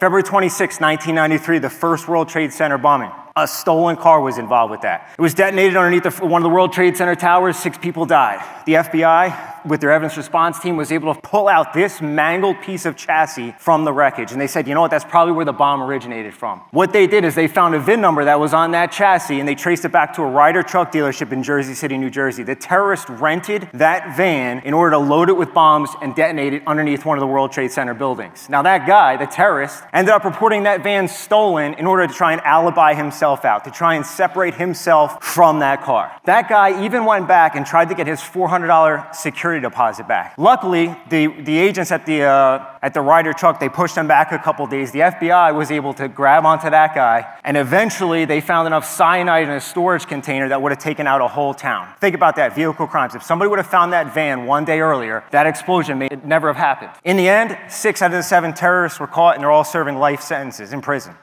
February 26, 1993, the first World Trade Center bombing. A stolen car was involved with that. It was detonated underneath the, one of the World Trade Center towers. Six people died. The FBI, with their evidence response team, was able to pull out this mangled piece of chassis from the wreckage. And they said, you know what, that's probably where the bomb originated from. What they did is they found a VIN number that was on that chassis and they traced it back to a Ryder truck dealership in Jersey City, New Jersey. The terrorist rented that van in order to load it with bombs and detonate it underneath one of the World Trade Center buildings. Now, that guy, the terrorist, ended up reporting that van stolen in order to try and alibi himself out, to try and separate himself from that car. That guy even went back and tried to get his $400 security deposit back. Luckily, the, the agents at the, uh, at the Ryder truck, they pushed him back a couple days. The FBI was able to grab onto that guy, and eventually they found enough cyanide in a storage container that would have taken out a whole town. Think about that, vehicle crimes. If somebody would have found that van one day earlier, that explosion may never have happened. In the end, six out of the seven terrorists were caught, and they're all serving life sentences in prison.